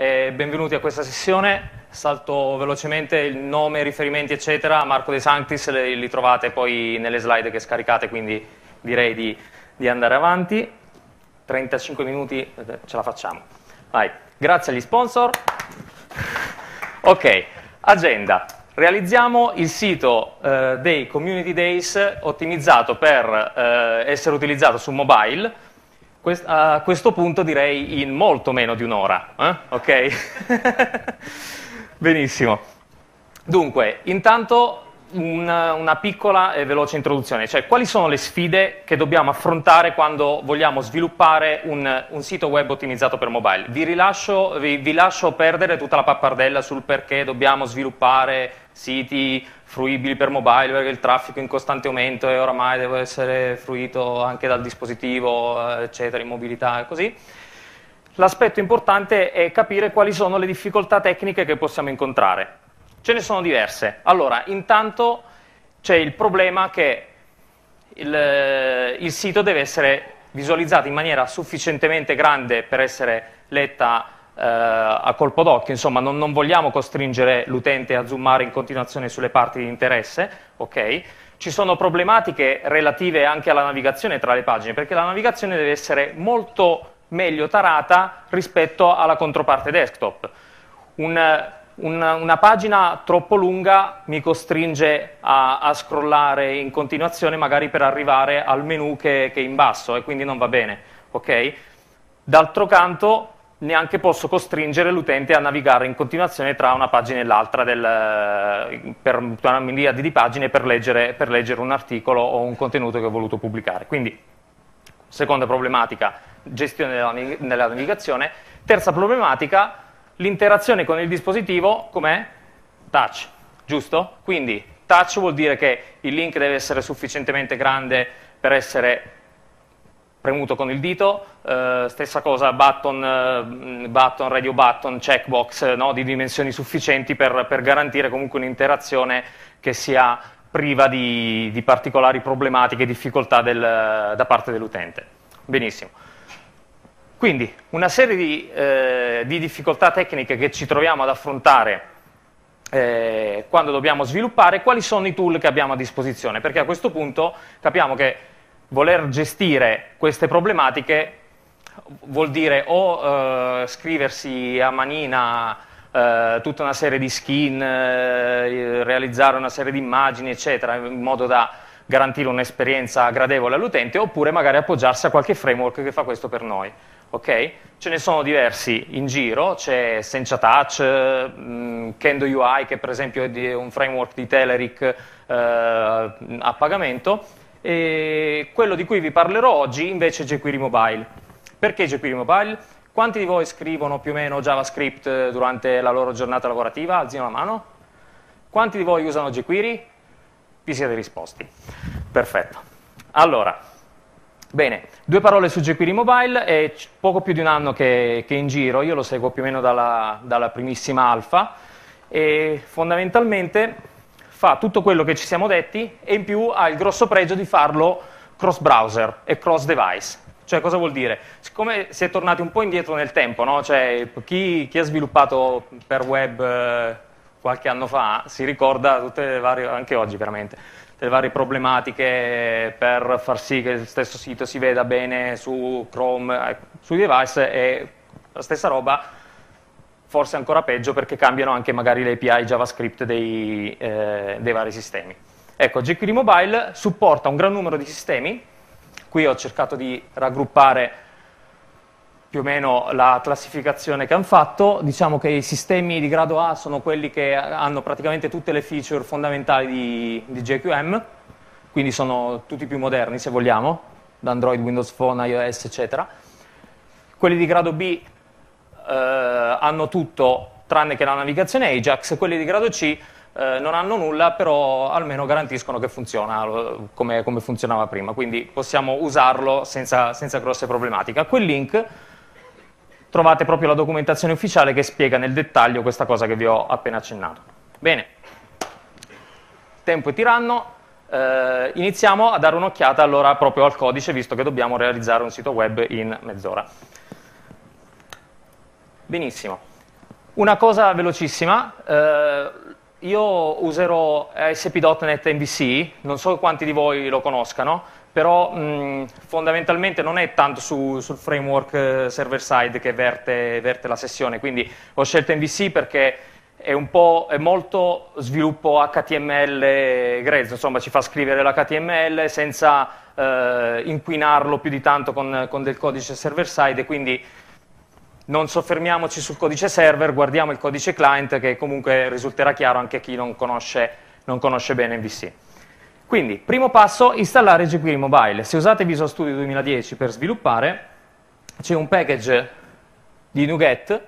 e benvenuti a questa sessione. Salto velocemente il nome, riferimenti eccetera, Marco De Sanctis li, li trovate poi nelle slide che scaricate, quindi direi di, di andare avanti. 35 minuti eh, ce la facciamo. Vai. Grazie agli sponsor. Ok, agenda. Realizziamo il sito eh, dei Community Days ottimizzato per eh, essere utilizzato su mobile. A questo punto direi in molto meno di un'ora. Eh? Ok? Benissimo. Dunque, intanto una, una, piccola e veloce introduzione, cioè quali sono le sfide che dobbiamo affrontare quando vogliamo sviluppare un, un sito web ottimizzato per mobile. Vi, rilascio, vi, vi, lascio perdere tutta la pappardella sul perché dobbiamo sviluppare siti fruibili per mobile, perché il traffico è in costante aumento e oramai deve essere fruito anche dal dispositivo, eccetera, in mobilità e così. L'aspetto importante è capire quali sono le difficoltà tecniche che possiamo incontrare. Ce ne sono diverse. Allora, intanto c'è il problema che il, eh, il, sito deve essere visualizzato in maniera sufficientemente grande per essere letta eh, a colpo d'occhio, insomma non, non vogliamo costringere l'utente a zoomare in continuazione sulle parti di interesse, ok? Ci sono problematiche relative anche alla navigazione tra le pagine, perché la navigazione deve essere molto meglio tarata rispetto alla controparte desktop. Un, una, una, pagina troppo lunga mi costringe a, a, scrollare in continuazione magari per arrivare al menu che, che è in basso e quindi non va bene. Okay? D'altro canto neanche posso costringere l'utente a navigare in continuazione tra una pagina e l'altra per una miliardi di pagine per leggere, per leggere un articolo o un contenuto che ho voluto pubblicare. Quindi, seconda problematica, gestione della, della navigazione. Terza problematica, l'interazione con il dispositivo com'è? Touch, giusto? Quindi touch vuol dire che il link deve essere sufficientemente grande per essere premuto con il dito, eh, stessa cosa button, eh, button, radio button, checkbox no? di dimensioni sufficienti per, per garantire comunque un'interazione che sia priva di, di particolari problematiche e difficoltà del, da parte dell'utente. Benissimo. Quindi una serie di, eh, di, difficoltà tecniche che ci troviamo ad affrontare eh, quando dobbiamo sviluppare, quali sono i tool che abbiamo a disposizione, perché a questo punto capiamo che voler gestire queste problematiche vuol dire o eh, scriversi a manina eh, tutta una serie di skin, eh, realizzare una serie di immagini, eccetera, in modo da garantire un'esperienza gradevole all'utente, oppure magari appoggiarsi a qualche framework che fa questo per noi. Okay? Ce ne sono diversi in giro, c'è Sencha Touch, mh, Kendo UI che per esempio è un framework di Telerik eh, a pagamento e quello di cui vi parlerò oggi invece è jQuery Mobile. Perché jQuery Mobile? Quanti di voi scrivono più o meno JavaScript durante la loro giornata lavorativa? Alzino la mano. Quanti di voi usano jQuery? Vi siete risposti. Perfetto. Allora, Bene, due parole su jQuery Mobile, è poco più di un anno che, che in giro, io lo seguo più o meno dalla, dalla primissima alfa e fondamentalmente fa tutto quello che ci siamo detti e in più ha il grosso pregio di farlo cross browser e cross device. Cioè cosa vuol dire? Siccome si è tornati un po' indietro nel tempo, no? cioè, chi, chi, ha sviluppato per web eh, qualche anno fa si ricorda tutte le varie, anche oggi veramente, delle varie problematiche per far sì che il stesso sito si veda bene su Chrome, eh, sui device e la stessa roba, forse ancora peggio perché cambiano anche magari le API JavaScript dei, eh, dei vari sistemi. Ecco, jQuery Mobile supporta un gran numero di sistemi, qui ho cercato di raggruppare più o meno la classificazione che hanno fatto, diciamo che i sistemi di grado A sono quelli che hanno praticamente tutte le feature fondamentali di, di JQM, quindi sono tutti più moderni se vogliamo, da Android, Windows Phone, iOS eccetera. Quelli di grado B eh, hanno tutto tranne che la navigazione Ajax, quelli di grado C eh, non hanno nulla, però almeno garantiscono che funziona come, come funzionava prima, quindi possiamo usarlo senza, senza grosse problematiche. A quel link trovate proprio la documentazione ufficiale che spiega nel dettaglio questa cosa che vi ho appena accennato. Bene, tempo e tiranno, eh, iniziamo a dare un'occhiata allora proprio al codice, visto che dobbiamo realizzare un sito web in mezz'ora. Benissimo. Una cosa velocissima, eh, io userò ASP.NET MVC, non so quanti di voi lo conoscano, però mh, fondamentalmente non è tanto su, sul framework eh, server-side che verte, verte, la sessione, quindi ho scelto MVC perché è, è molto sviluppo HTML grezzo, insomma ci fa scrivere l'HTML senza eh, inquinarlo più di tanto con, con del codice server-side, quindi non soffermiamoci sul codice server, guardiamo il codice client che comunque risulterà chiaro anche a chi non conosce, non conosce bene MVC. Quindi, primo passo, installare jQuery Mobile. Se usate Visual Studio 2010 per sviluppare, c'è un package di NuGet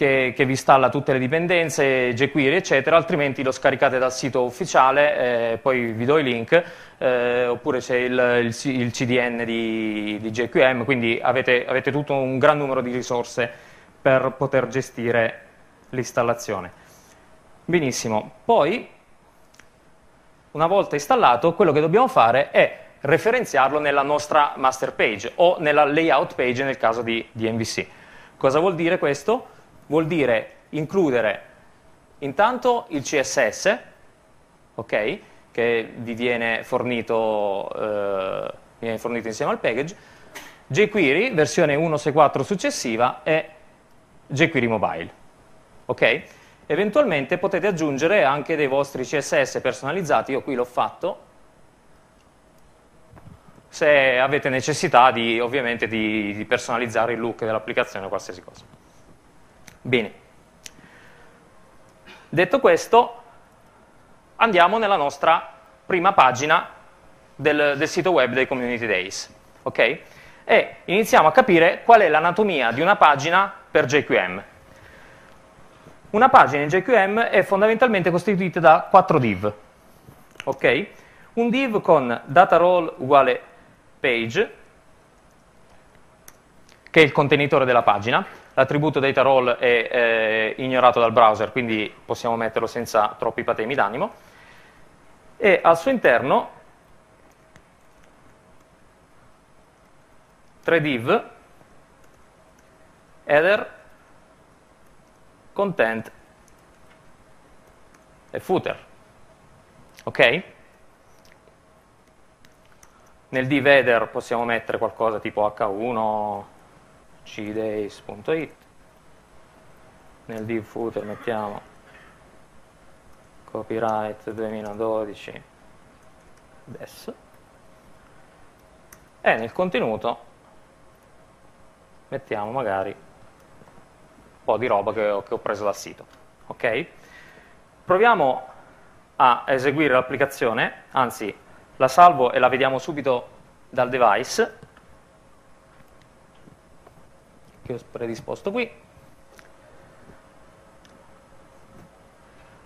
che, che, vi installa tutte le dipendenze, jQuery, eccetera, altrimenti lo scaricate dal sito ufficiale, eh, poi vi do i link, eh, oppure c'è il, il, il, CDN di, di JQM, quindi avete, avete, tutto un gran numero di risorse per poter gestire l'installazione. Benissimo, poi una volta installato quello che dobbiamo fare è referenziarlo nella nostra master page o nella layout page nel caso di, di MVC. Cosa vuol dire questo? Vuol dire includere intanto il CSS, ok? che vi viene fornito, eh, viene fornito insieme al package, jQuery versione 1.6.4 successiva e jQuery mobile. Ok? Eventualmente potete aggiungere anche dei vostri CSS personalizzati, io qui l'ho fatto, se avete necessità di, ovviamente di, di personalizzare il look dell'applicazione o qualsiasi cosa. Bene. Detto questo, andiamo nella nostra prima pagina del, del sito web dei Community Days. Okay? E iniziamo a capire qual è l'anatomia di una pagina per JQM. Una pagina in JQM è fondamentalmente costituita da quattro div. Okay? Un div con data role uguale page, che è il contenitore della pagina. L'attributo data role è eh, ignorato dal browser, quindi possiamo metterlo senza troppi patemi d'animo e al suo interno tre div header, content e footer. Ok? Nel div header possiamo mettere qualcosa tipo h1 cdays.it nel div footer mettiamo copyright 2012 adesso. E nel contenuto mettiamo magari un po' di roba che ho, che ho preso dal sito ok? proviamo a eseguire l'applicazione anzi la salvo e la vediamo subito dal device che ho predisposto qui.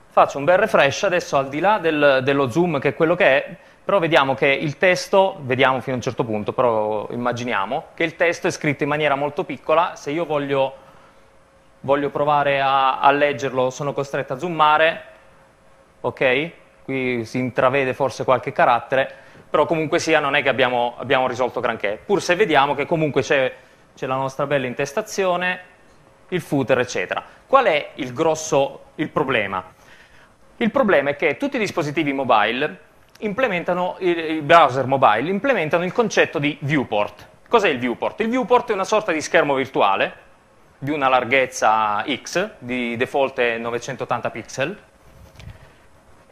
Faccio un bel refresh, adesso al di là del, dello zoom che è quello che è, però vediamo che il testo, vediamo fino a un certo punto, però immaginiamo che il testo è scritto in maniera molto piccola, se io voglio, voglio provare a, a leggerlo sono costretto a zoomare, ok? Qui si intravede forse qualche carattere, però comunque sia non è che abbiamo, abbiamo risolto granché, pur se vediamo che comunque c'è, c'è la nostra bella intestazione, il footer, eccetera. Qual è il grosso il problema? Il problema è che tutti i dispositivi mobile implementano, i browser mobile implementano il concetto di viewport. Cos'è il viewport? Il viewport è una sorta di schermo virtuale di una larghezza X, di default 980 pixel,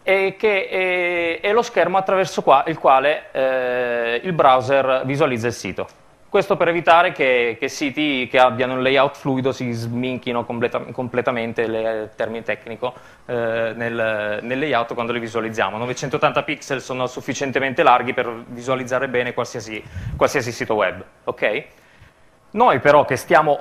e che è, è lo schermo attraverso qua, il quale eh, il browser visualizza il sito. Questo per evitare che, che, siti che abbiano un layout fluido si sminchino completa, completamente, il termine tecnico, eh, nel, nel, layout quando li visualizziamo. 980 pixel sono sufficientemente larghi per visualizzare bene qualsiasi, qualsiasi sito web. Okay? Noi però che stiamo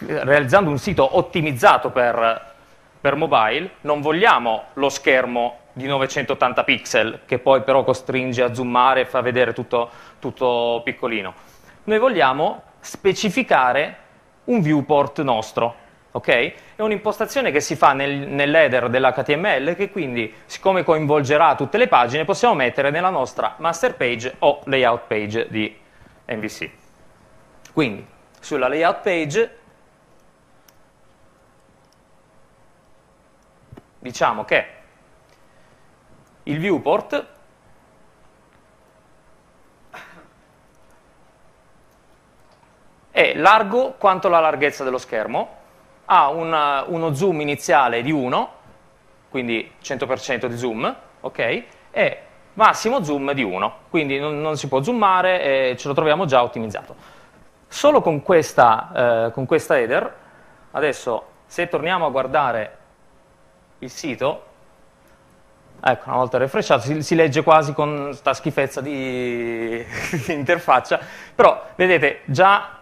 realizzando un sito ottimizzato per, per mobile, non vogliamo lo schermo di 980 pixel che poi però costringe a zoomare e fa vedere tutto, tutto piccolino noi vogliamo specificare un viewport nostro. Okay? È un'impostazione che si fa nel, nell'header dell'HTML che quindi, siccome coinvolgerà tutte le pagine, possiamo mettere nella nostra master page o layout page di MVC. Quindi, sulla layout page diciamo che il viewport è largo quanto la larghezza dello schermo, ha una, uno zoom iniziale di 1, quindi 100% di zoom, ok? E massimo zoom di 1, quindi non, non, si può zoomare ce lo troviamo già ottimizzato. Solo con questa, eh, con questa header, adesso se torniamo a guardare il sito, ecco, una volta refresciato, si, si legge quasi con questa schifezza di, di interfaccia, però vedete già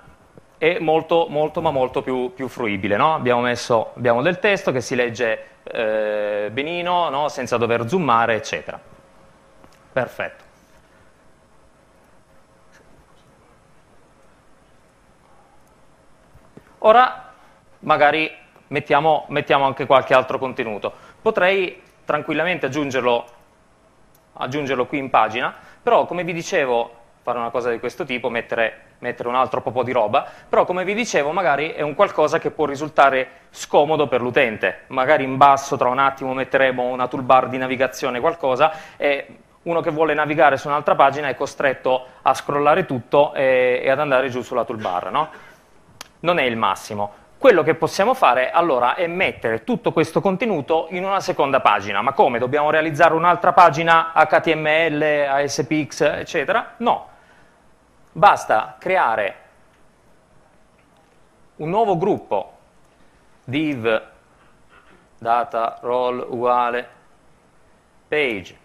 è molto, molto ma molto più, più fruibile. No? Abbiamo, messo, abbiamo del testo che si legge eh, benino, no? senza dover zoomare, eccetera. Perfetto. Ora magari mettiamo, mettiamo, anche qualche altro contenuto. Potrei tranquillamente aggiungerlo, aggiungerlo qui in pagina, però come vi dicevo fare una cosa di questo tipo, mettere, mettere, un altro po' di roba, però come vi dicevo magari è un qualcosa che può risultare scomodo per l'utente, magari in basso tra un attimo metteremo una toolbar di navigazione qualcosa e uno che vuole navigare su un'altra pagina è costretto a scrollare tutto e, e ad andare giù sulla toolbar, no? Non è il massimo. Quello che possiamo fare allora è mettere tutto questo contenuto in una seconda pagina. Ma come? Dobbiamo realizzare un'altra pagina HTML, ASPX, eccetera? No basta creare un nuovo gruppo div data role uguale page.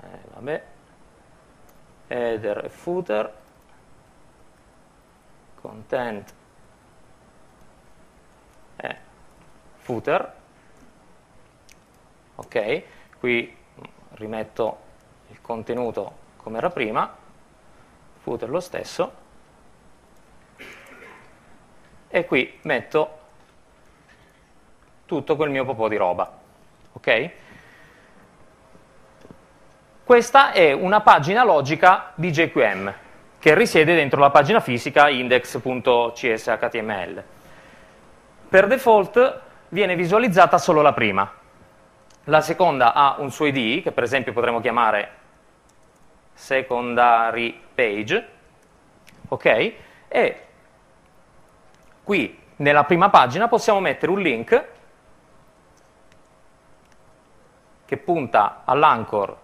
Eh, vabbè. Header e footer. Content e footer ok? Qui rimetto il contenuto come era prima, footer lo stesso, e qui metto tutto quel mio po' di roba, ok? Questa è una pagina logica di JQM che risiede dentro la pagina fisica index.cshtml. Per default viene visualizzata solo la prima, la seconda ha un suo ID, che per esempio potremmo chiamare secondary page, ok? E qui nella prima pagina possiamo mettere un link che punta all'anchor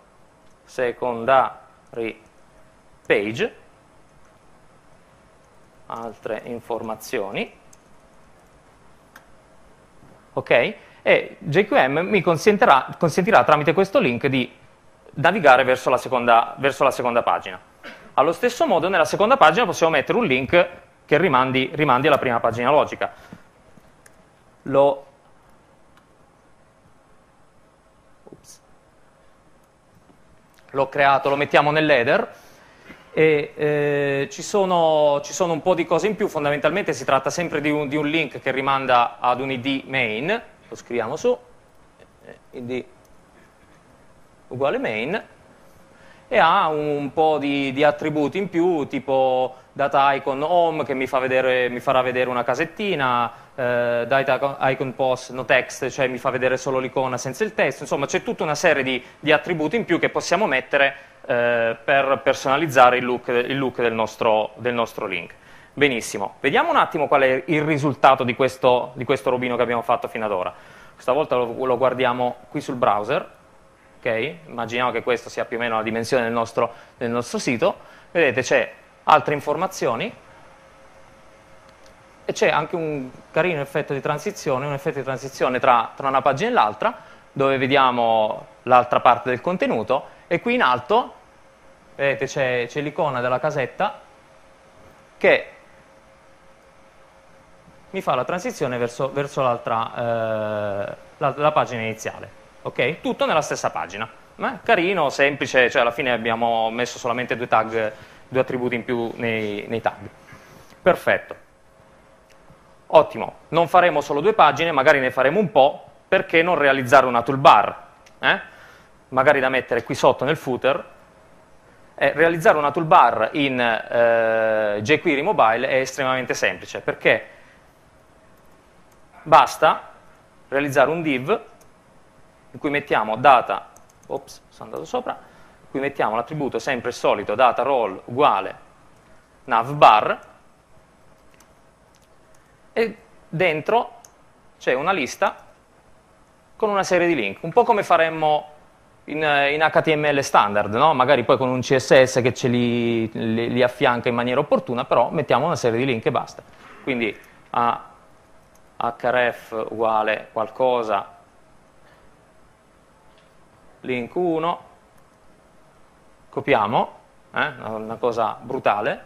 secondary page, altre informazioni, ok? E JQM mi consentirà, consentirà tramite questo link di navigare verso la, seconda, verso la seconda pagina. Allo stesso modo nella seconda pagina possiamo mettere un link che rimandi, rimandi alla prima pagina logica. Lo l'ho creato, lo mettiamo nell'header e eh, ci, sono, ci, sono, un po' di cose in più, fondamentalmente si tratta sempre di un, di un link che rimanda ad un id main lo scriviamo su, id uguale main, e ha un po' di, di, attributi in più, tipo data icon home che mi, fa vedere, mi farà vedere una casettina, eh, data icon post no text, cioè mi fa vedere solo l'icona senza il testo, insomma c'è tutta una serie di, di, attributi in più che possiamo mettere eh, per personalizzare il look, il look del, nostro, del nostro link. Benissimo, vediamo un attimo qual è il risultato di questo, di questo robino che abbiamo fatto fino ad ora. Questa volta lo, lo guardiamo qui sul browser, ok? Immaginiamo che questo sia più o meno la dimensione del nostro, del nostro sito. Vedete c'è altre informazioni e c'è anche un carino effetto di transizione, un effetto di transizione tra, tra una pagina e l'altra, dove vediamo l'altra parte del contenuto e qui in alto, vedete c'è l'icona della casetta che mi fa la transizione verso, verso l'altra eh, la, la, pagina iniziale. Ok? Tutto nella stessa pagina. Eh? Carino, semplice, cioè alla fine abbiamo messo solamente due tag, due attributi in più nei, nei tag. Perfetto. Ottimo, non faremo solo due pagine, magari ne faremo un po', perché non realizzare una toolbar? Eh? Magari da mettere qui sotto nel footer realizzare una toolbar in eh, jQuery Mobile è estremamente semplice perché basta realizzare un div in cui mettiamo data, ops, sono andato sopra, in cui mettiamo l'attributo sempre solito data role uguale navbar e dentro c'è una lista con una serie di link, un po' come faremmo in, in HTML standard, no? magari poi con un CSS che ce li, li, li, affianca in maniera opportuna, però mettiamo una serie di link e basta. Quindi a href uguale qualcosa, link 1, copiamo, eh? una cosa brutale,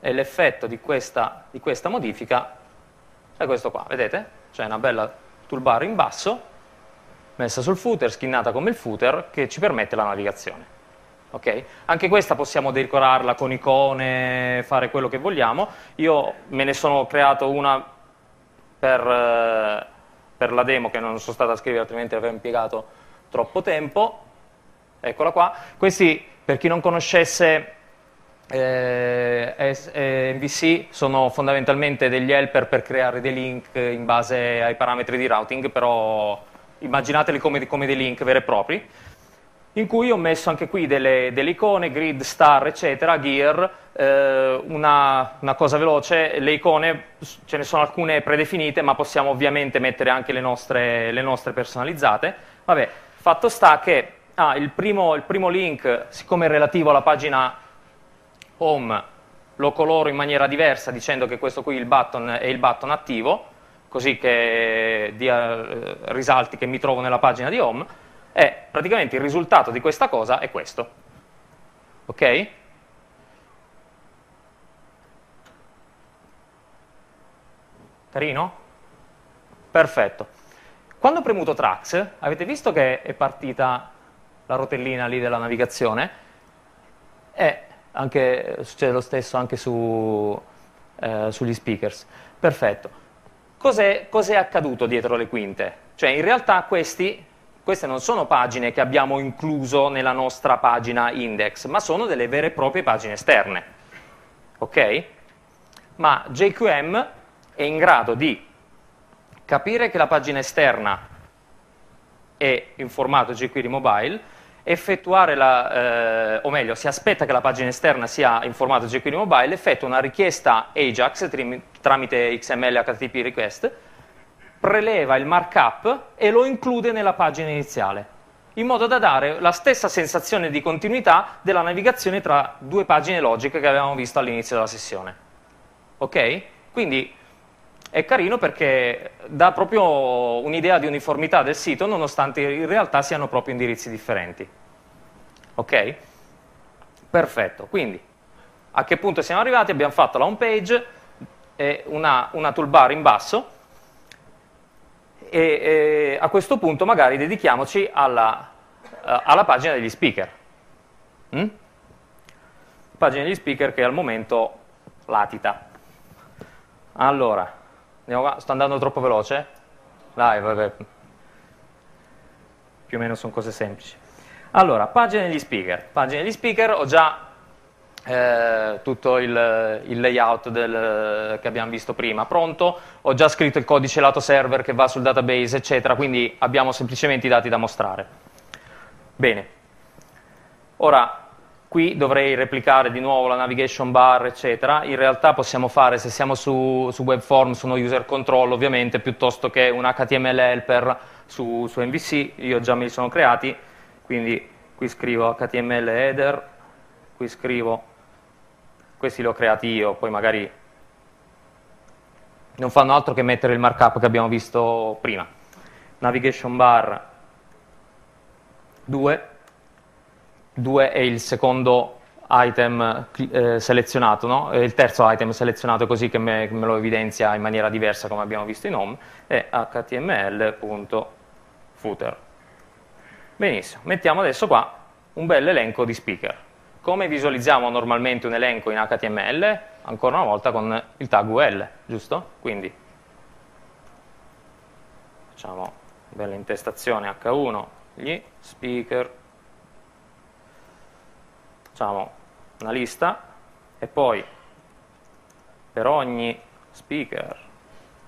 e l'effetto di questa, di questa modifica è questo qua, vedete? C'è una bella toolbar in basso messa sul footer, skinnata come il footer, che ci permette la navigazione. Okay? Anche questa possiamo decorarla con icone, fare quello che vogliamo. Io me ne sono creato una per, eh, per la demo che non sono stata a scrivere, altrimenti avrei impiegato troppo tempo. Eccola qua. Questi, per chi non conoscesse eh, eh, MVC, sono fondamentalmente degli helper per creare dei link in base ai parametri di routing, però immaginateli come, come, dei link veri e propri, in cui ho messo anche qui delle, delle icone, grid, star, eccetera, gear, eh, una, una, cosa veloce, le icone ce ne sono alcune predefinite, ma possiamo ovviamente mettere anche le nostre, le nostre personalizzate. Vabbè, fatto sta che ah, il, primo, il primo link, siccome è relativo alla pagina home, lo coloro in maniera diversa dicendo che questo qui il button è il button attivo, così che dia, eh, risalti che mi trovo nella pagina di home, e praticamente il risultato di questa cosa è questo. Ok? Carino? Perfetto. Quando ho premuto Trax, avete visto che è partita la rotellina lì della navigazione? E anche, succede lo stesso anche su, eh, sugli speakers. Perfetto. Cos'è, cos'è accaduto dietro le quinte? Cioè, in realtà questi, queste non sono pagine che abbiamo incluso nella nostra pagina index, ma sono delle vere e proprie pagine esterne. Ok? Ma JQM è in grado di capire che la pagina esterna è in formato jQuery mobile effettuare la, eh, o meglio, si aspetta che la pagina esterna sia in formato jQuery mobile, effettua una richiesta AJAX tramite XML HTTP request, preleva il markup e lo include nella pagina iniziale, in modo da dare la stessa sensazione di continuità della navigazione tra due pagine logiche che avevamo visto all'inizio della sessione. Ok? Quindi è carino perché dà proprio un'idea di uniformità del sito nonostante in realtà siano proprio indirizzi differenti. Ok? Perfetto, quindi a che punto siamo arrivati? Abbiamo fatto la home page e una, una toolbar in basso e, e, a questo punto magari dedichiamoci alla, uh, alla pagina degli speaker. Mm? Pagina degli speaker che al momento latita. Allora, Andiamo sto andando troppo veloce? Dai, vabbè. Più o meno sono cose semplici. Allora, pagine degli speaker. Pagine degli speaker, ho già eh, tutto il, il layout del, che abbiamo visto prima pronto, ho già scritto il codice lato server che va sul database, eccetera, quindi abbiamo semplicemente i dati da mostrare. Bene. Ora, Qui dovrei replicare di nuovo la navigation bar, eccetera. In realtà possiamo fare, se siamo su, su webform, su uno user control ovviamente, piuttosto che un HTML helper su, su MVC, io già me li sono creati, quindi qui scrivo HTML header, qui scrivo, questi li ho creati io, poi magari non fanno altro che mettere il markup che abbiamo visto prima. Navigation bar 2, 2 è il secondo item eh, selezionato, no? il terzo item selezionato così che me, me, lo evidenzia in maniera diversa come abbiamo visto in home, è html.footer. Benissimo, mettiamo adesso qua un bel elenco di speaker. Come visualizziamo normalmente un elenco in HTML? Ancora una volta con il tag UL, giusto? Quindi facciamo bella intestazione H1, gli speaker facciamo una lista e poi per ogni speaker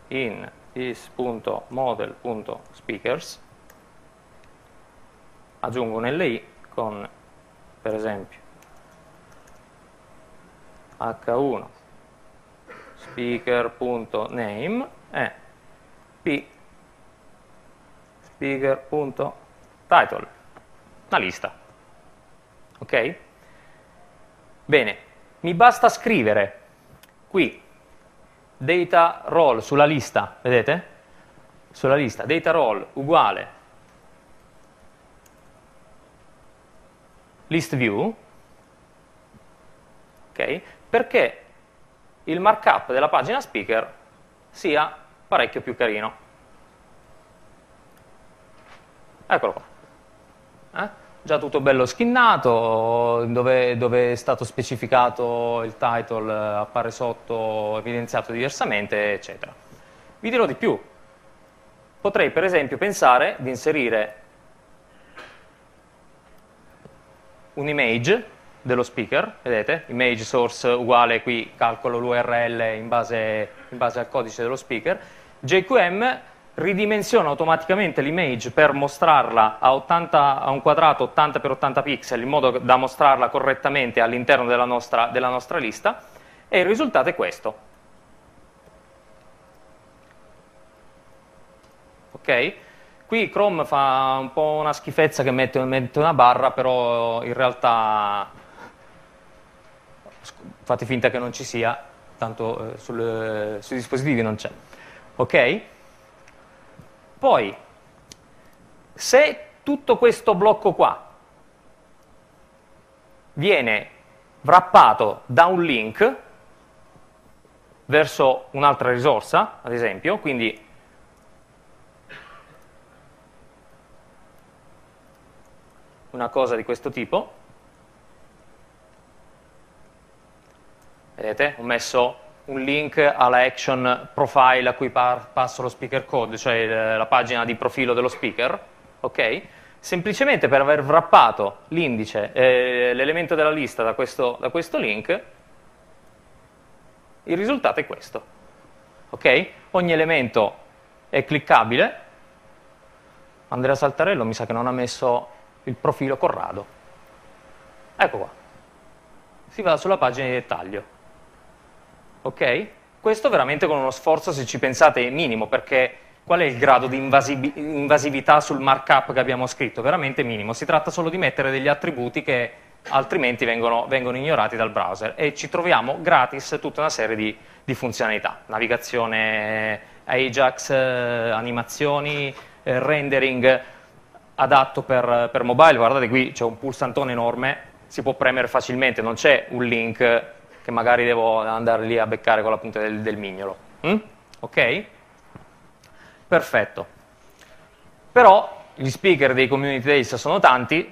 in is.model.speakers aggiungo un LI con per esempio h1 speaker.name e p. Speaker.title una lista. Ok? bene. Mi basta scrivere qui data role sulla lista vedete? sulla lista. Data role uguale list view. Ok? Perché il markup della pagina speaker sia parecchio più carino. Eccolo qua. Eh? Già tutto bello skinnato, dove, dove, è stato specificato il title eh, appare sotto evidenziato diversamente, eccetera. Vi dirò di più. Potrei per esempio pensare di inserire un'image dello speaker, vedete, image source uguale qui, calcolo l'URL in base, in base al codice dello speaker, JQM ridimensiona automaticamente l'image per mostrarla a, 80, a, un quadrato 80x80 pixel in modo da mostrarla correttamente all'interno della nostra, della nostra lista e il risultato è questo. Ok? Qui Chrome fa un po' una schifezza che mette, mette una barra, però in realtà fate finta che non ci sia, tanto eh, sul, eh, sui dispositivi non c'è. Ok? Poi, se tutto questo blocco qua viene wrappato da un link verso un'altra risorsa, ad esempio, quindi una cosa di questo tipo, Vedete? Ho messo un link alla action profile a cui passo lo speaker code, cioè la pagina di profilo dello speaker, ok? Semplicemente per aver wrappato l'indice, eh, l'elemento della lista da questo, da questo link, il risultato è questo, ok? Ogni elemento è cliccabile, Andrea Saltarello mi sa che non ha messo il profilo Corrado, ecco qua, si va sulla pagina di dettaglio, ok? Questo veramente con uno sforzo, se ci pensate, minimo, perché qual è il grado di invasività sul markup che abbiamo scritto? Veramente minimo, si tratta solo di mettere degli attributi che altrimenti vengono, vengono ignorati dal browser. E ci troviamo gratis tutta una serie di, di funzionalità, navigazione Ajax, eh, animazioni, eh, rendering adatto per, per mobile, guardate qui c'è un pulsantone enorme, si può premere facilmente, non c'è un link che magari devo andare lì a beccare con la punta del, del mignolo. Mm? Ok? Perfetto. Però gli speaker dei community days sono tanti,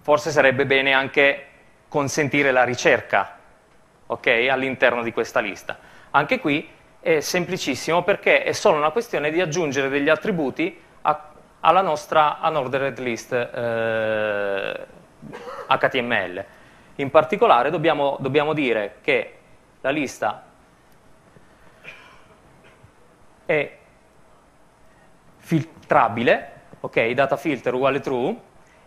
forse sarebbe bene anche consentire la ricerca okay, all'interno di questa lista. Anche qui è semplicissimo perché è solo una questione di aggiungere degli attributi a, alla nostra unordered list eh, HTML. In particolare dobbiamo, dobbiamo dire che la lista è filtrabile, ok, data filter uguale true,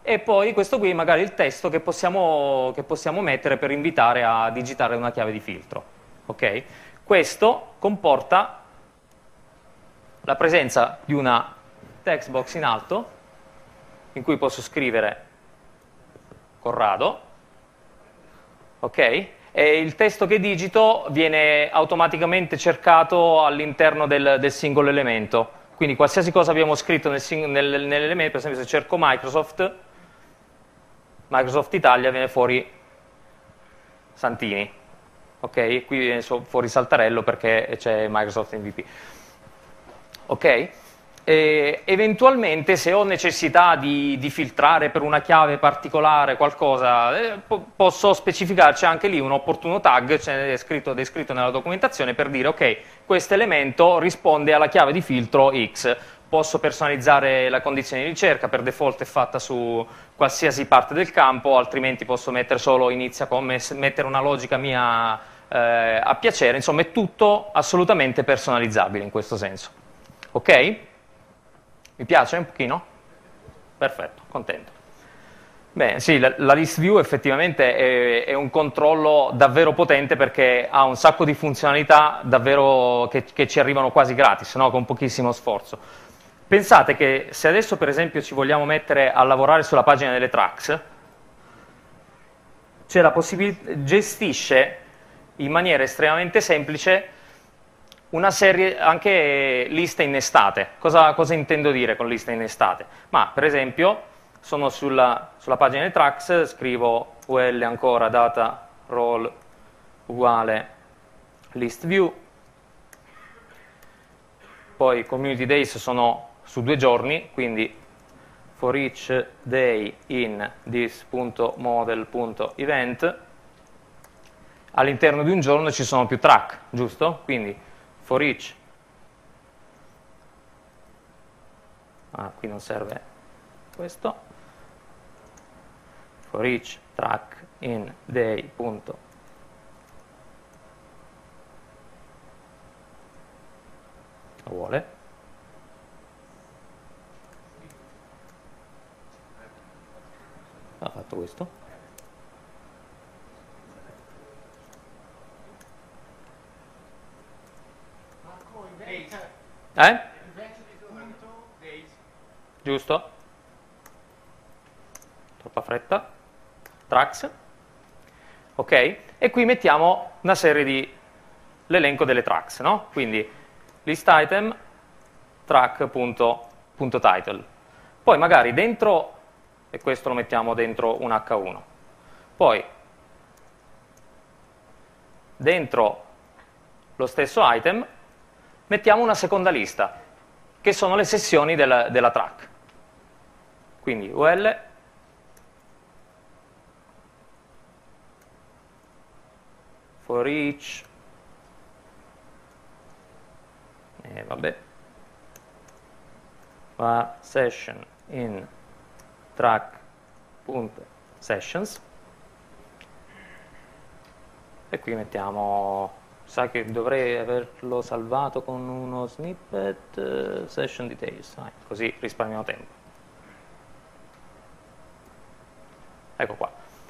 e poi questo qui magari il testo che possiamo, che possiamo mettere per invitare a digitare una chiave di filtro. ok? Questo comporta la presenza di una text box in alto in cui posso scrivere Corrado ok? E il testo che digito viene automaticamente cercato all'interno del, del singolo elemento. Quindi qualsiasi cosa abbiamo scritto nel, nel, nell'elemento, per esempio se cerco Microsoft, Microsoft Italia viene fuori Santini. Ok? Qui viene fuori Saltarello perché c'è Microsoft MVP. Ok? E eventualmente se ho necessità di, di, filtrare per una chiave particolare qualcosa, eh, po posso specificarci anche lì un opportuno tag, c'è scritto, descritto nella documentazione, per dire ok, questo elemento risponde alla chiave di filtro X. posso personalizzare la condizione di ricerca, per default è fatta su qualsiasi parte del campo, altrimenti posso mettere solo inizia con mettere una logica mia eh, a piacere, insomma è tutto assolutamente personalizzabile in questo senso. Ok? Mi piace un pochino? Perfetto, contento. Beh, sì, la, la, list view effettivamente è, è, un controllo davvero potente perché ha un sacco di funzionalità davvero che, che ci arrivano quasi gratis, no? con pochissimo sforzo. Pensate che se adesso per esempio ci vogliamo mettere a lavorare sulla pagina delle tracks, c'è la possibilità, gestisce in maniera estremamente semplice una serie, anche liste innestate. Cosa, cosa intendo dire con liste innestate? Ma per esempio sono sulla, sulla pagina delle tracks, scrivo ul ancora data role uguale list view, poi community days sono su due giorni, quindi for each day in this.model.event all'interno di un giorno ci sono più track, giusto? Quindi for each. Ah, qui non serve questo. For each track in day. vuole. Ha fatto questo eh? giusto? troppa fretta tracks ok? e qui mettiamo una serie di l'elenco delle tracks no? quindi list item track.title poi magari dentro e questo lo mettiamo dentro un H1. Poi, dentro lo stesso item, mettiamo una seconda lista, che sono le sessioni della, della track. Quindi UL for each eh, vabbè va session in track.sessions e qui mettiamo sa che dovrei averlo salvato con uno snippet uh, session details ah, così risparmiamo tempo ecco qua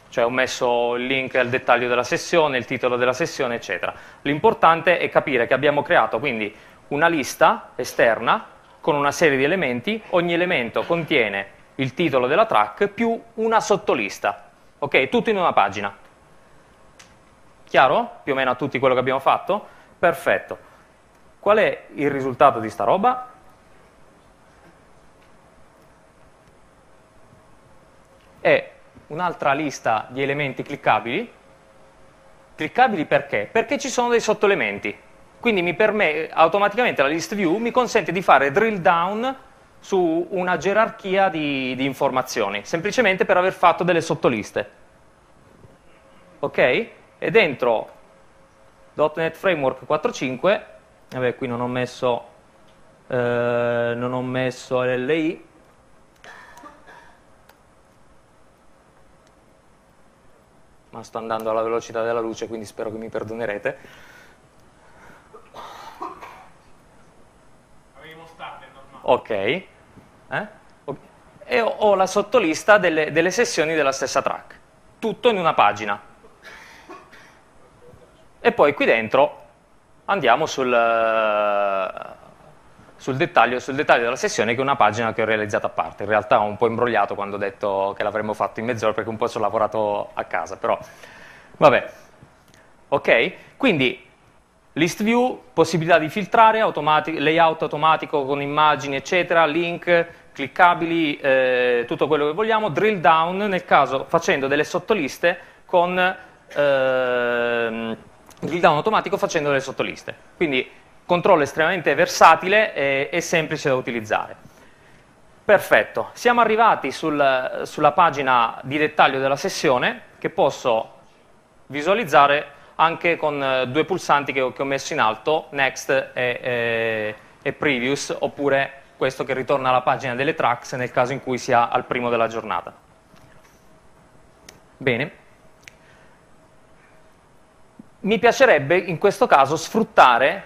cioè ho messo il link al dettaglio della sessione, il titolo della sessione, eccetera. L'importante è capire che abbiamo creato quindi una lista esterna con una serie di elementi, ogni elemento contiene il titolo della track più una sottolista, ok? Tutto in una pagina. Chiaro? Più o meno a tutti quello che abbiamo fatto? Perfetto. Qual è il risultato di sta roba? È un'altra lista di elementi cliccabili. Cliccabili perché? Perché ci sono dei sottoelementi. Quindi mi permette, automaticamente la list view mi consente di fare drill down su una gerarchia di, di informazioni, semplicemente per aver fatto delle sottoliste. Ok? E dentro .NET Framework 4.5, vabbè qui non ho messo, eh, non ho messo LLI, ma sto andando alla velocità della luce, quindi spero che mi perdonerete. Ok eh? e ho, la sottolista delle, delle sessioni della stessa track, tutto in una pagina. E poi qui dentro andiamo sul, sul, dettaglio, sul, dettaglio, della sessione che è una pagina che ho realizzato a parte. In realtà ho un po' imbrogliato quando ho detto che l'avremmo fatto in mezz'ora perché un po' ci ho lavorato a casa, però vabbè. Ok? Quindi List view, possibilità di filtrare, automati layout automatico con immagini, eccetera, link, cliccabili, eh, tutto quello che vogliamo, drill down nel caso facendo delle sottoliste con eh, drill down automatico facendo delle sottoliste. Quindi controllo estremamente versatile e, e semplice da utilizzare. Perfetto, siamo arrivati sul, sulla pagina di dettaglio della sessione che posso visualizzare anche con eh, due pulsanti che ho, che ho, messo in alto, next e, e, e previous, oppure questo che ritorna alla pagina delle tracks nel caso in cui sia al primo della giornata. Bene. Mi piacerebbe in questo caso sfruttare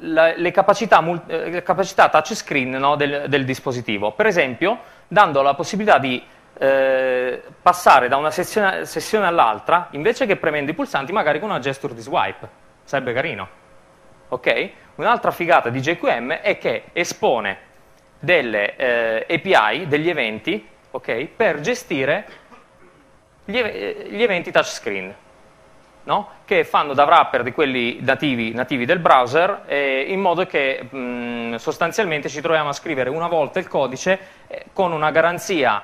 la, le, capacità, eh, le, capacità, touchscreen no, del, del, dispositivo, per esempio dando la possibilità di eh, passare da una sessione, sessione all'altra invece che premendo i pulsanti magari con una gesture di swipe, sarebbe carino. Okay? Un'altra figata di JQM è che espone delle eh, API, degli eventi, okay, per gestire gli, ev gli eventi touchscreen no? che fanno da wrapper di quelli nativi, nativi del browser eh, in modo che mh, sostanzialmente ci troviamo a scrivere una volta il codice eh, con una garanzia,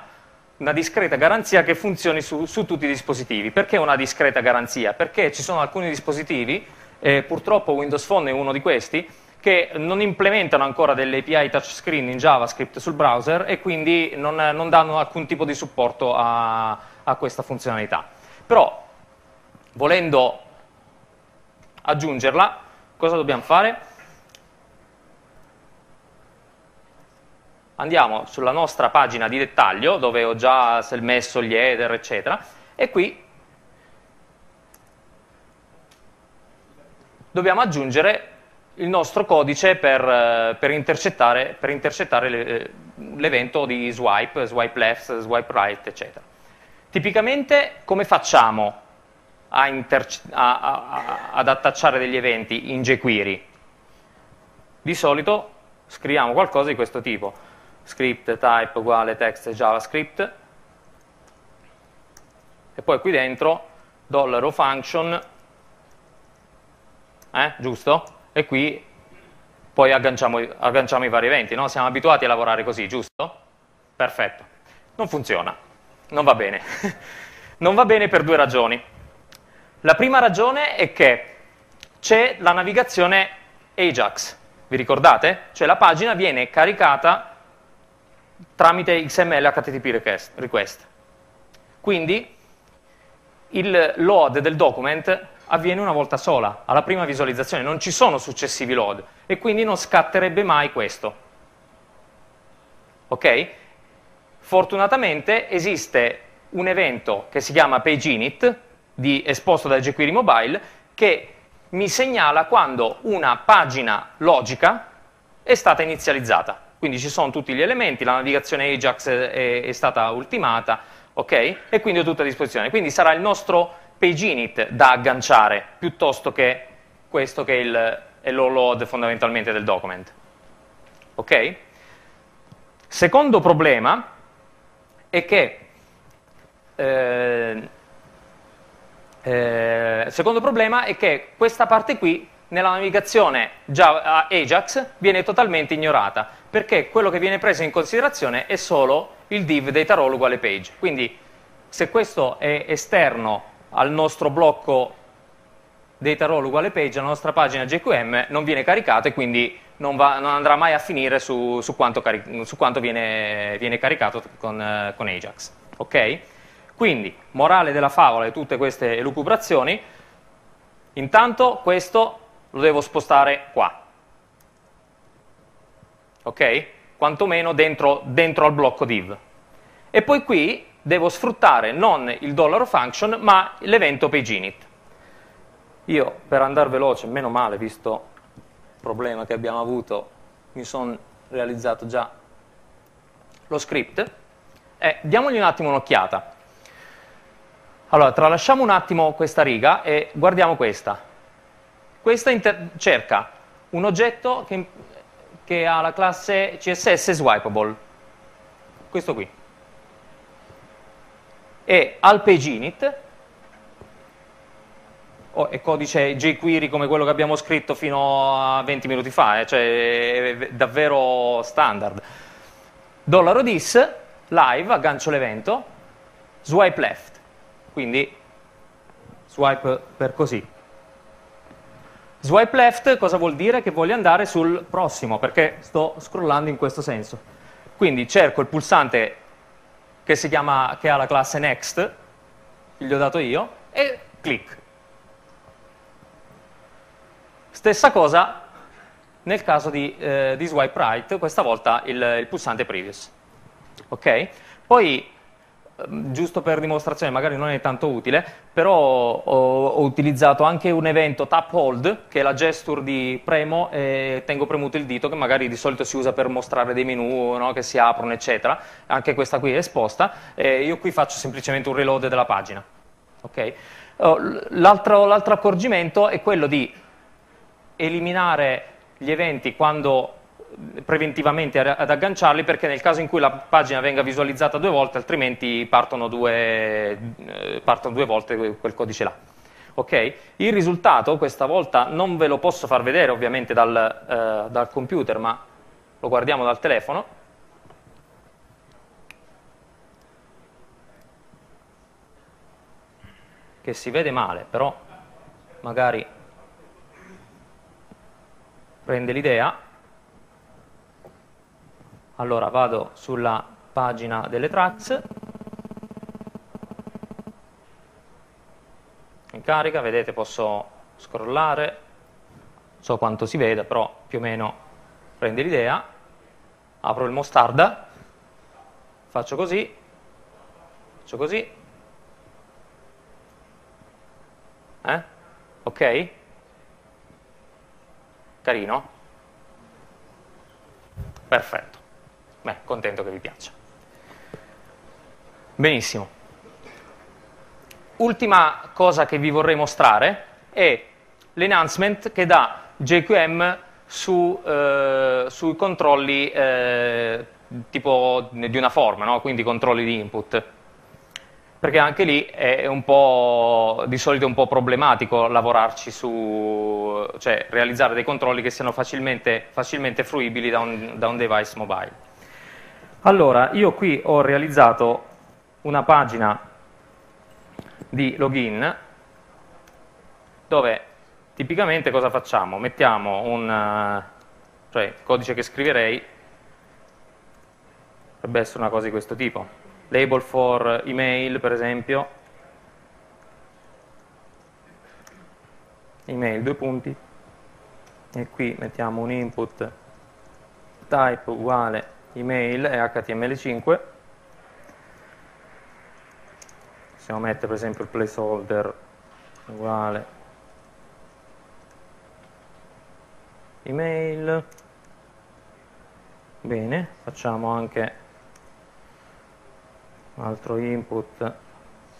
una discreta garanzia che funzioni su, su, tutti i dispositivi. Perché una discreta garanzia? Perché ci sono alcuni dispositivi, eh, purtroppo Windows Phone è uno di questi, che non implementano ancora delle API touchscreen in JavaScript sul browser e quindi non, non danno alcun tipo di supporto a, a questa funzionalità. Però volendo aggiungerla, cosa dobbiamo fare? Andiamo sulla nostra pagina di dettaglio, dove ho già messo gli header, eccetera, e qui dobbiamo aggiungere il nostro codice per, per intercettare, per intercettare l'evento di swipe, swipe left, swipe right, eccetera. Tipicamente come facciamo a a, a, ad attacciare degli eventi in jQuery? Di solito scriviamo qualcosa di questo tipo, script type uguale text javascript, e poi qui dentro dollaro function, eh, giusto? E qui poi agganciamo, agganciamo i vari eventi, no? Siamo abituati a lavorare così, giusto? Perfetto. Non funziona, non va bene. non va bene per due ragioni. La prima ragione è che c'è la navigazione Ajax, vi ricordate? Cioè la pagina viene caricata tramite XML HTTP request. Quindi il load del document avviene una volta sola, alla prima visualizzazione, non ci sono successivi load e quindi non scatterebbe mai questo. Ok? Fortunatamente esiste un evento che si chiama PageInit, di, esposto da jQuery Mobile che mi segnala quando una pagina logica è stata inizializzata. Quindi ci sono tutti gli elementi, la navigazione Ajax è, è stata ultimata, ok? E quindi ho tutto a disposizione. Quindi sarà il nostro page init da agganciare piuttosto che questo che è il, è load fondamentalmente del document. Ok? Secondo problema è che eh, eh, secondo problema è che questa parte qui nella navigazione Java, Ajax viene totalmente ignorata perché quello che viene preso in considerazione è solo il div data role uguale page. Quindi se questo è esterno al nostro blocco data role uguale page, la nostra pagina JQM non viene caricato e quindi non, va, non andrà mai a finire su, su quanto, su quanto viene, viene, caricato con, con Ajax. Okay? Quindi, morale della favola di tutte queste elucubrazioni, intanto questo lo devo spostare qua. Ok? Quantomeno dentro, dentro al blocco div. E poi qui devo sfruttare non il dollaro function, ma l'evento pageInit. Io, per andare veloce, meno male, visto il problema che abbiamo avuto, mi sono realizzato già lo script. E diamogli un attimo un'occhiata. Allora, tralasciamo un attimo questa riga e guardiamo questa. Questa cerca un oggetto che, che ha la classe CSS swipeable, questo qui. E al pageInit, oh, è codice jQuery come quello che abbiamo scritto fino a 20 minuti fa, eh, cioè è davvero standard. $dis, live, aggancio l'evento, swipe left quindi swipe per così. Swipe left cosa vuol dire? Che voglio andare sul prossimo, perché sto scrollando in questo senso. Quindi cerco il pulsante che, chiama, che ha la classe next, gli ho dato io, e clic. Stessa cosa nel caso di, eh, di swipe right, questa volta il, il pulsante previous. Ok? Poi giusto per dimostrazione, magari non è tanto utile, però ho, ho, utilizzato anche un evento tap hold, che è la gesture di premo e tengo premuto il dito, che magari di solito si usa per mostrare dei menu no, che si aprono, eccetera. Anche questa qui è esposta. E io qui faccio semplicemente un reload della pagina. Okay? Oh, l'altro accorgimento è quello di eliminare gli eventi quando preventivamente ad agganciarli perché nel caso in cui la pagina venga visualizzata due volte altrimenti partono due, eh, partono due volte quel codice là. Okay? Il risultato questa volta non ve lo posso far vedere ovviamente dal, eh, dal computer ma lo guardiamo dal telefono che si vede male però magari prende l'idea allora vado sulla pagina delle tracks, in carica, vedete posso scrollare, so quanto si vede, però più o meno prende l'idea, apro il mostarda, faccio così, faccio così, eh? ok? Carino? Perfetto. Beh, contento che vi piaccia. Benissimo. Ultima cosa che vi vorrei mostrare è l'enhancement che dà JQM su, eh, sui controlli eh, tipo di una forma, no? quindi controlli di input. Perché anche lì è un po', di solito un po' problematico lavorarci su, cioè realizzare dei controlli che siano facilmente, facilmente fruibili da un, da un device mobile. Allora, io qui ho realizzato una pagina di login dove tipicamente cosa facciamo? Mettiamo un eh, cioè, codice che scriverei. Potrebbe essere una cosa di questo tipo. Label for email per esempio. Email due punti. E qui mettiamo un input type uguale email è HTML5 possiamo mettere per esempio il placeholder uguale. Email. Bene facciamo anche un altro input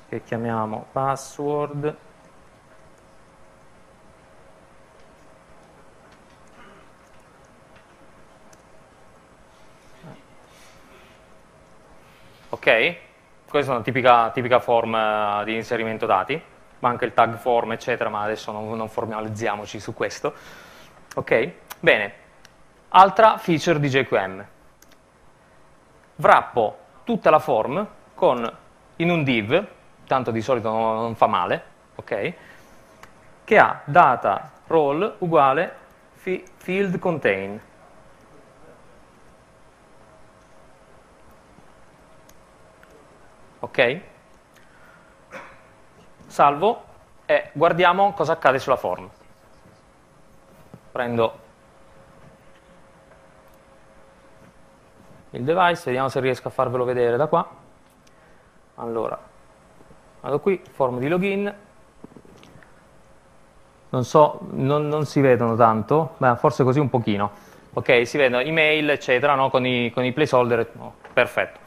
che chiamiamo password Ok? Questa è una tipica, tipica form eh, di inserimento dati, ma anche il tag form, eccetera, ma adesso non, non formalizziamoci su questo. Ok? Bene. Altra feature di JQM. Wrappo tutta la form con, in un div, tanto di solito non, non fa male, ok? Che ha data role uguale field contain. Ok? Salvo e guardiamo cosa accade sulla form. Prendo il device, vediamo se riesco a farvelo vedere da qua. Allora, vado qui, form di login. Non so, non, non si vedono tanto, ma forse così un pochino. Ok, si vedono email, eccetera, no? con, i, con i placeholder. No, perfetto.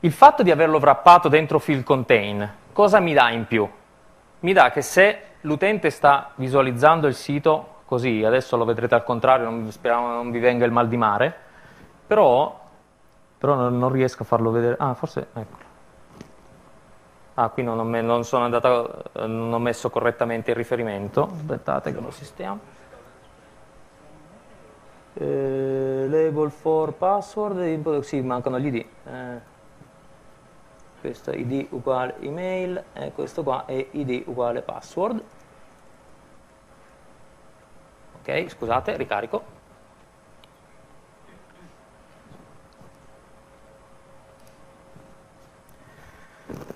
Il fatto di averlo wrappato dentro field contain, cosa mi dà in più? Mi dà che se l'utente sta visualizzando il sito così, adesso lo vedrete al contrario, non, speriamo non vi venga il mal di mare, però, però non, non, riesco a farlo vedere. Ah, forse, eccolo. Ah, qui non ho, non sono andato, non ho messo correttamente il riferimento. Aspettate che lo sistemiamo. Eh, label for password, sì, mancano gli ID. Eh questo id uguale email e questo qua è id uguale password. Ok scusate ricarico.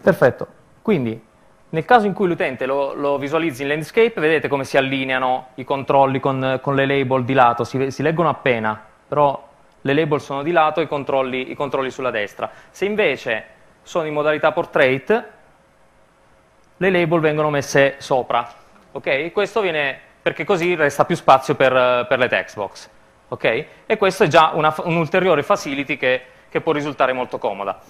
Perfetto. Quindi Nel caso in cui l'utente lo, lo, visualizzi in landscape, vedete come si allineano i controlli con, con le label di lato, si, si, leggono appena, però le label sono di lato e i controlli, i controlli sulla destra. Se invece sono in modalità portrait, le label vengono messe sopra, ok? Questo viene perché così resta più spazio per, per le text box? E questo è già un'ulteriore facility che, che può risultare molto comoda.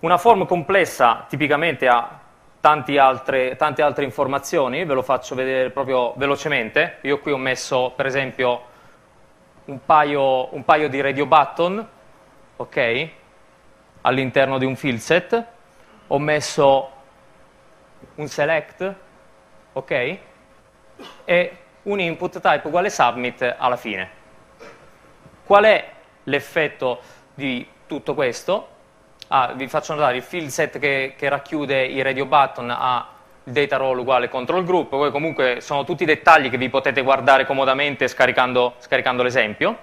Una form complessa tipicamente ha altre, tante altre informazioni, ve lo faccio vedere proprio velocemente. Io qui ho messo, per esempio, un paio, un paio di radio button, ok? All'interno di un field set. Ho messo un select, ok? E un input type uguale submit alla fine. Qual è l'effetto di tutto questo? Ah, vi faccio notare il field set che, che racchiude i radio button ha il data role uguale control group, poi comunque sono tutti dettagli che vi potete guardare comodamente scaricando, scaricando l'esempio,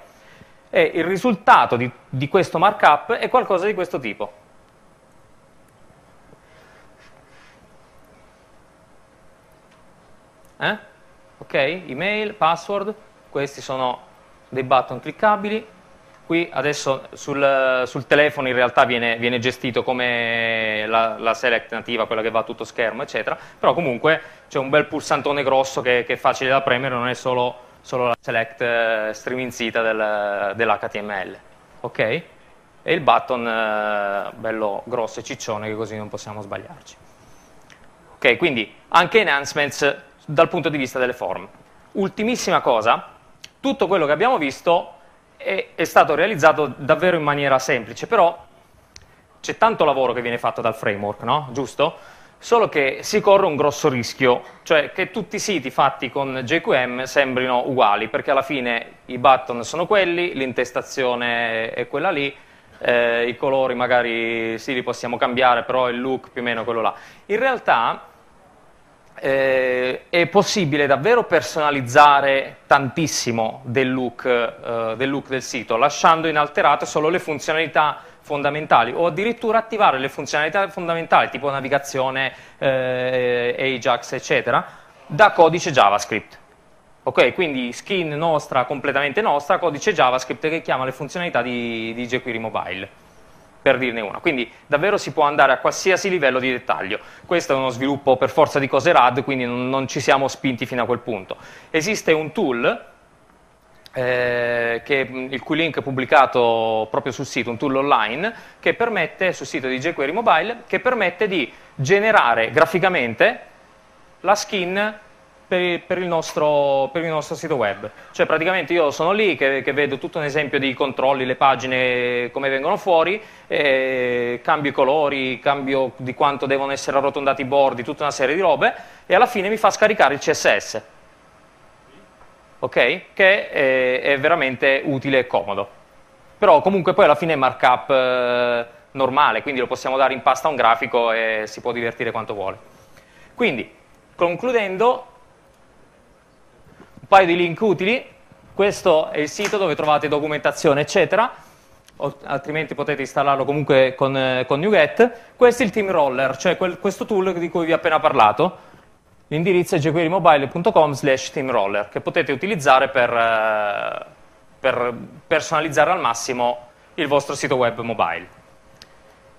e il risultato di, di questo markup è qualcosa di questo tipo. Eh? Ok, email, password, questi sono dei button cliccabili, Qui adesso sul, sul telefono in realtà viene, viene gestito come la, la, select nativa, quella che va a tutto schermo, eccetera, però comunque c'è un bel pulsantone grosso che, che, è facile da premere, non è solo, solo la select eh, striminzita del, dell'HTML. Ok? E il button eh, bello grosso e ciccione che così non possiamo sbagliarci. Ok, quindi anche enhancements dal punto di vista delle form. Ultimissima cosa, tutto quello che abbiamo visto è, è stato realizzato davvero in maniera semplice, però c'è tanto lavoro che viene fatto dal framework, no? Giusto? Solo che si corre un grosso rischio, cioè che tutti i siti fatti con JQM sembrino uguali, perché alla fine i button sono quelli, l'intestazione è quella lì, eh, i colori magari sì li possiamo cambiare, però il look più o meno quello là. In realtà eh, è possibile davvero personalizzare tantissimo del look, eh, del look, del sito, lasciando inalterate solo le funzionalità fondamentali o addirittura attivare le funzionalità fondamentali tipo navigazione, eh, Ajax, eccetera, da codice JavaScript. Ok, quindi skin nostra, completamente nostra, codice JavaScript che chiama le funzionalità di, di jQuery Mobile per dirne una. Quindi davvero si può andare a qualsiasi livello di dettaglio. Questo è uno sviluppo per forza di cose RAD, quindi non, non ci siamo spinti fino a quel punto. Esiste un tool, eh, che, il cui link è pubblicato proprio sul sito, un tool online, che permette, sul sito di jQuery Mobile, che permette di generare graficamente la skin per, per, il nostro, per, il nostro, sito web. Cioè praticamente io sono lì che, che, vedo tutto un esempio di controlli, le pagine come vengono fuori, cambio i colori, cambio di quanto devono essere arrotondati i bordi, tutta una serie di robe e alla fine mi fa scaricare il CSS. Ok? Che è, è veramente utile e comodo. Però comunque poi alla fine è markup eh, normale, quindi lo possiamo dare in pasta a un grafico e si può divertire quanto vuole. Quindi, concludendo, un paio di link utili, questo è il sito dove trovate documentazione eccetera, o, altrimenti potete installarlo comunque con, eh, con NuGet, questo è il Team Roller, cioè quel, questo tool di cui vi ho appena parlato, l'indirizzo è jquerymobile.com slash teamroller che potete utilizzare per, eh, per personalizzare al massimo il vostro sito web mobile.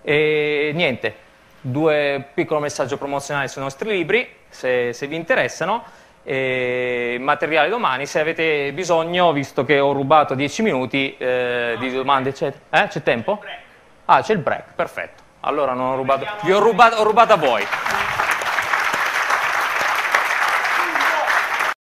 E niente, due piccoli messaggi promozionali sui nostri libri, se, se vi interessano eh, materiale domani se avete bisogno, visto che ho rubato 10 minuti eh, di domande, eccetera. Eh, c'è tempo? Ah, c'è il break, perfetto. Allora non ho rubato, vi ho rubato, ho rubato a voi.